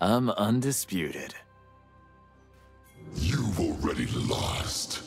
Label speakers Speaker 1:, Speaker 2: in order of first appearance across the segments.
Speaker 1: I'm undisputed.
Speaker 2: You've already lost.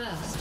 Speaker 3: First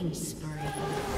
Speaker 3: Killing spree.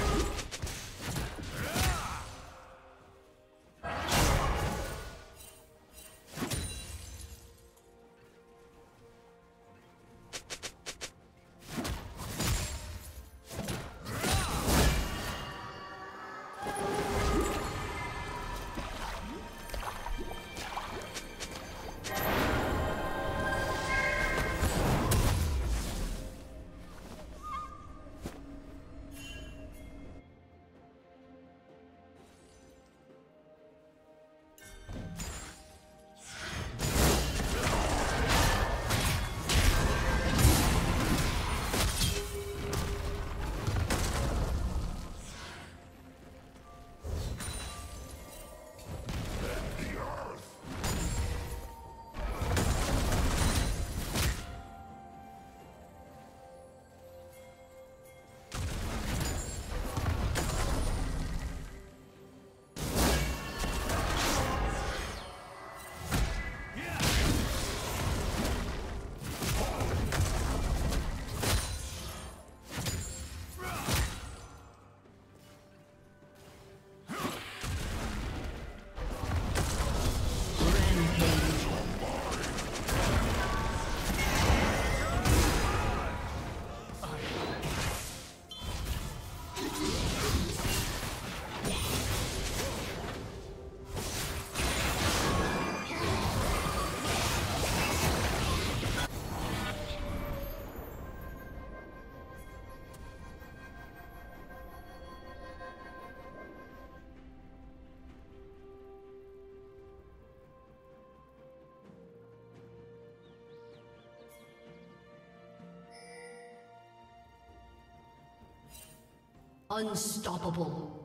Speaker 3: Unstoppable.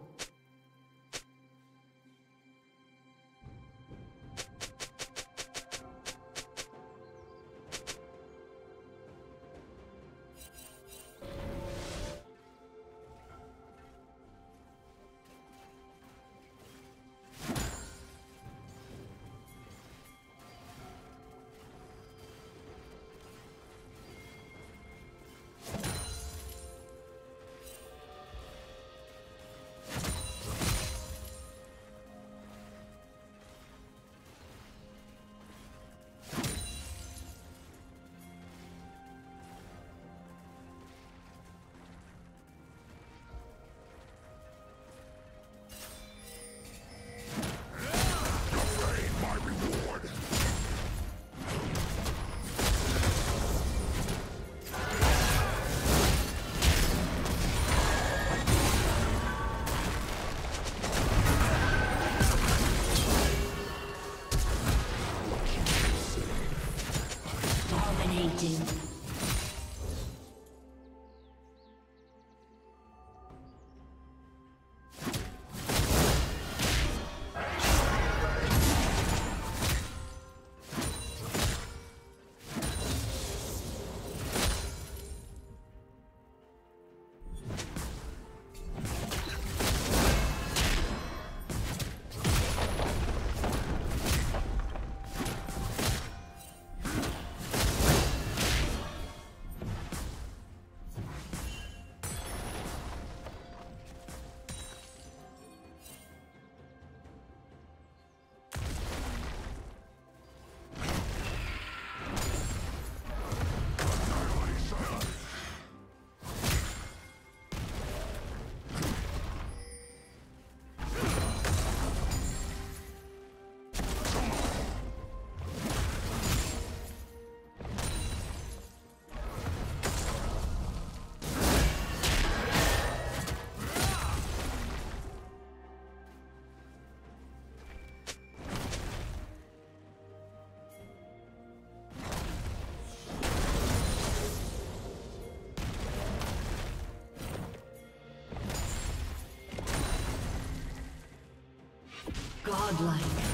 Speaker 3: Godlike.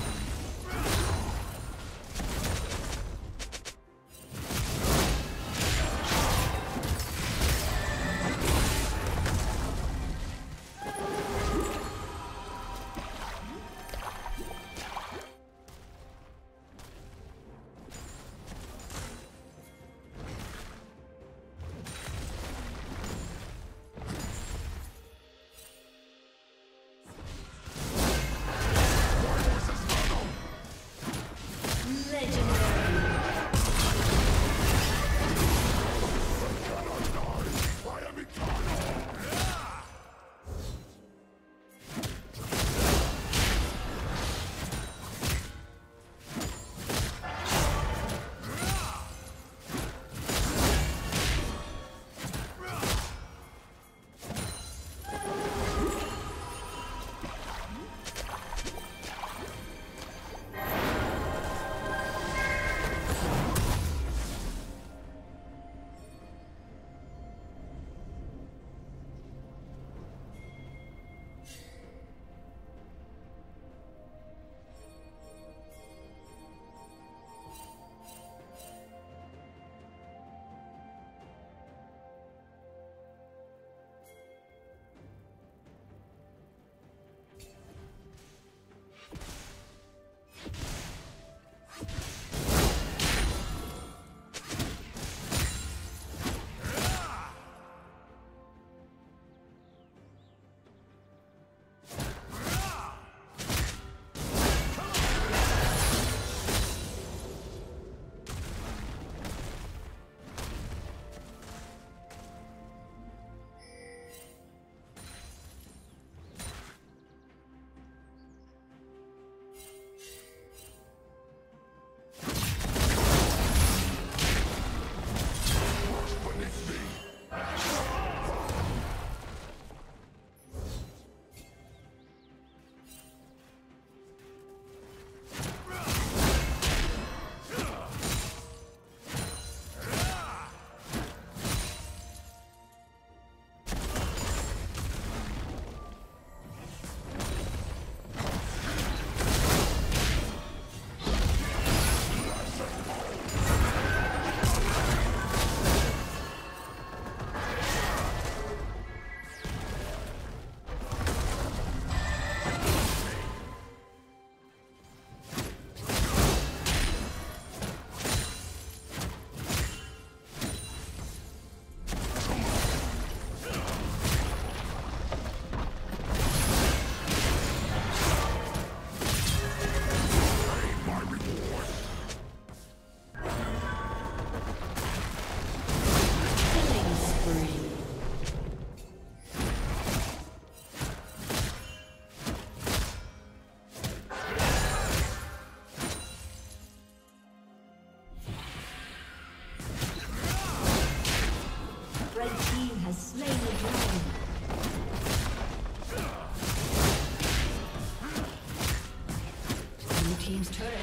Speaker 3: Team's turret